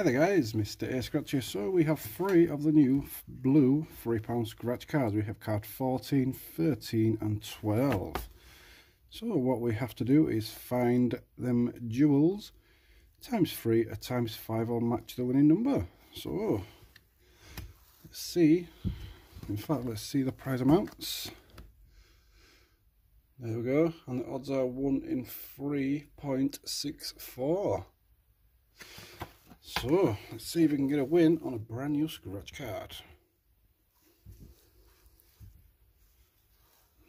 Hi there guys, Mr. A Scratch here. So we have three of the new blue £3 scratch cards. We have card 14, 13 and 12. So what we have to do is find them jewels times 3 at times 5 or match the winning number. So let's see, in fact let's see the prize amounts. There we go, and the odds are 1 in 3.64. So, let's see if we can get a win on a brand new scratch card.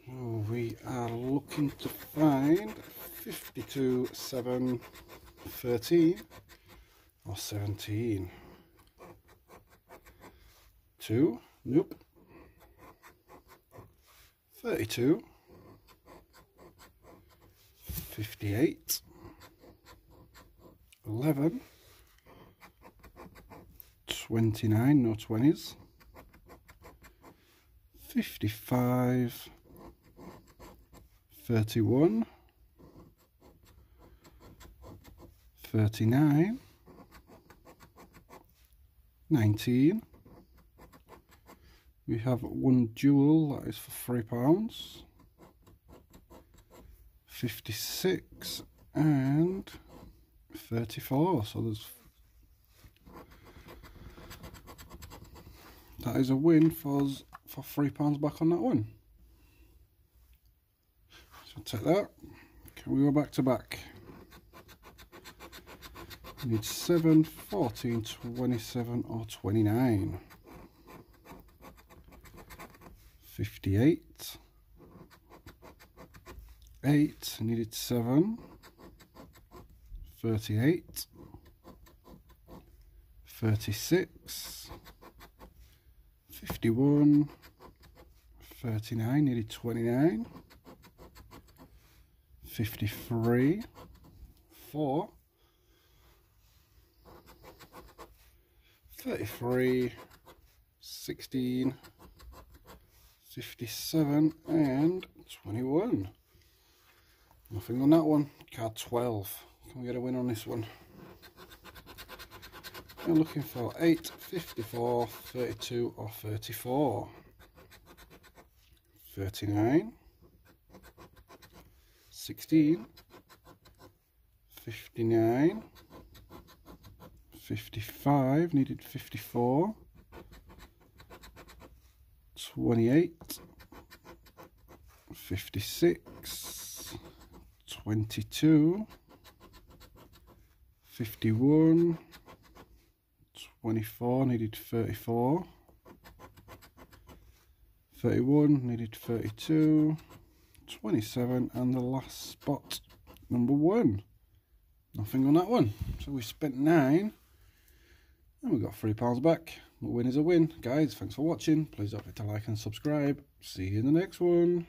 Oh, we are looking to find 52, 7, 13 or 17. 2, nope. 32, 58, 11, 29, no 20s, 55, 31, 39, 19, we have one jewel that is for three pounds, 56 and 34 so there's that is a win for us for three pounds back on that one so take that. Can we go back to back. We need 7 14 27 or 29 58 8 needed 7 38 36 51 39 nearly 29 53 4 33 16 57 and 21 nothing on that one. Card 12 can we get a win on this one we're looking for 8, 54, 32 or 34. 39, 16, 59, 55, needed 54, 28, 56, 22, 51, 24 needed 34 31 needed 32 27 and the last spot number one. Nothing on that one. So we spent nine. And we got three pounds back. A win is a win. Guys thanks for watching. Please don't forget to like and subscribe. See you in the next one